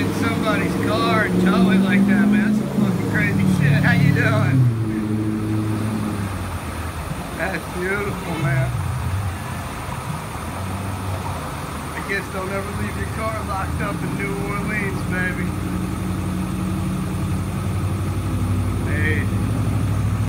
get in somebody's car and tow it like that, man. That's some fucking crazy shit. How you doing? That's beautiful, man. I guess don't ever leave your car locked up in New Orleans, baby.